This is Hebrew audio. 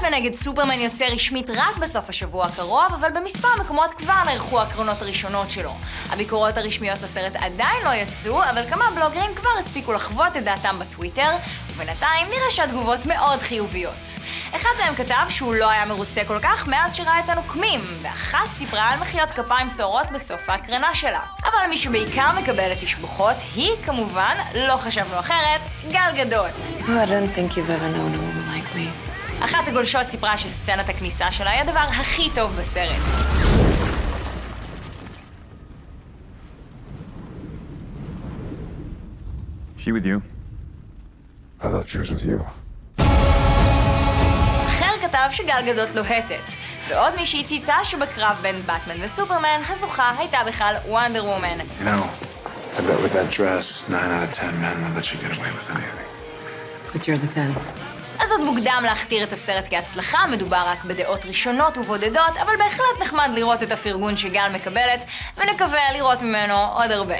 באטמן נגד סופרמן יוצא רשמית רק בסוף השבוע הקרוב, אבל במספר מקומות כבר נערכו הקרנות הראשונות שלו. הביקורות הרשמיות לסרט עדיין לא יצאו, אבל כמה בלוגרים כבר הספיקו לחוות את דעתם בטוויטר, ובינתיים נראה שהתגובות מאוד חיוביות. אחד מהם כתב שהוא לא היה מרוצה כל כך מאז שראה את הנוקמים, ואחת סיפרה על מחיאות כפיים סוערות בסוף ההקרנה שלה. אבל מי שבעיקר מקבל את תשבוכות היא, כמובן, לא חשבנו אחרת, גל גדות. Oh. אחת הגולשות סיפרה שסצנת הכניסה שלה היא הדבר הכי טוב בסרט. She with you? I thought she was with you. אחר כתב שגל גדות לוהטת, ועוד מישהי צייצה שבקרב בין באטמן וסופרמן, הזוכה הייתה בכלל וונדר וומן. You know, I bet with that dress, nine out of ten men would let you get away with anything. But you're the tenth. אז עוד מוקדם להכתיר את הסרט כהצלחה, מדובר רק בדעות ראשונות ובודדות, אבל בהחלט נחמד לראות את הפרגון שגל מקבלת, ונקווה לראות ממנו עוד הרבה.